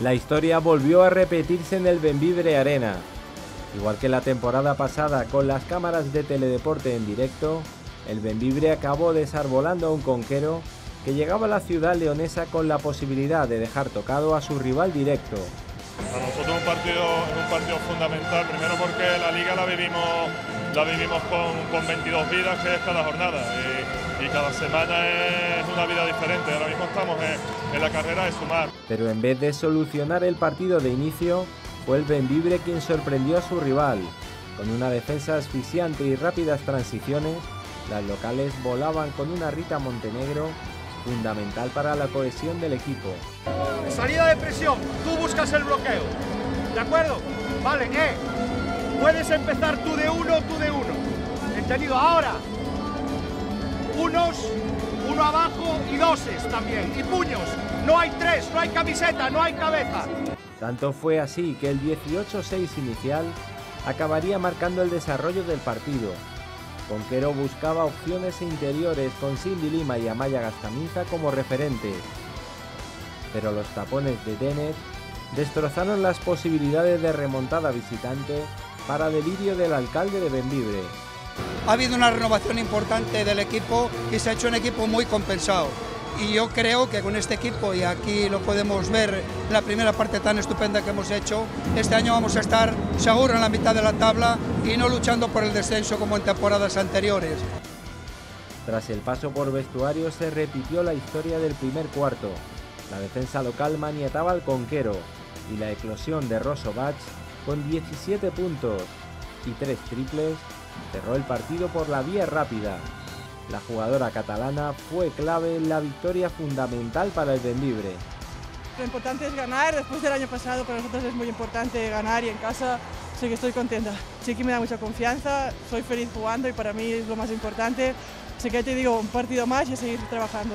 La historia volvió a repetirse en el Benvibre Arena. Igual que la temporada pasada con las cámaras de teledeporte en directo, el Benvibre acabó desarbolando a un conquero que llegaba a la ciudad leonesa con la posibilidad de dejar tocado a su rival directo. Para nosotros un partido, un partido fundamental, primero porque la liga la vivimos, la vivimos con, 22 vidas, que es cada jornada, y, cada semana es una vida diferente. Ahora mismo estamos en, en, la carrera de sumar. Pero en vez de solucionar el partido de inicio, fue el Benvibre quien sorprendió a su rival. Con una defensa asfixiante y rápidas transiciones, las locales volaban con una Rita Montenegro fundamental para la cohesión del equipo. Salida de presión, tú buscas el bloqueo. ¿De acuerdo? Vale, eh. Puedes empezar tú de uno, tú de uno. Entendido, ahora. Unos, uno abajo y doses también. Y puños. No hay tres, no hay camiseta, no hay cabeza. Tanto fue así que el 18-6 inicial acabaría marcando el desarrollo del partido, Conquero buscaba opciones interiores con Cindy Lima y Amaya Gastamiza como referentes, pero los tapones de Dennett destrozaron las posibilidades de remontada visitante para delirio del alcalde de Benvibre. Ha habido una renovación importante del equipo y se ha hecho un equipo muy compensado y yo creo que con este equipo, y aquí lo podemos ver la primera parte tan estupenda que hemos hecho, este año vamos a estar seguro en la mitad de la tabla y no luchando por el descenso como en temporadas anteriores. Tras el paso por vestuario se repitió la historia del primer cuarto. La defensa local maniataba al conquero y la eclosión de Rosso Bach con 17 puntos y 3 triples cerró el partido por la vía rápida, la jugadora catalana fue clave en la victoria fundamental para el Benvibre. Lo importante es ganar, después del año pasado para nosotros es muy importante ganar y en casa sé que estoy contenta. Sí que me da mucha confianza, soy feliz jugando y para mí es lo más importante. Sé que te digo un partido más y seguir trabajando.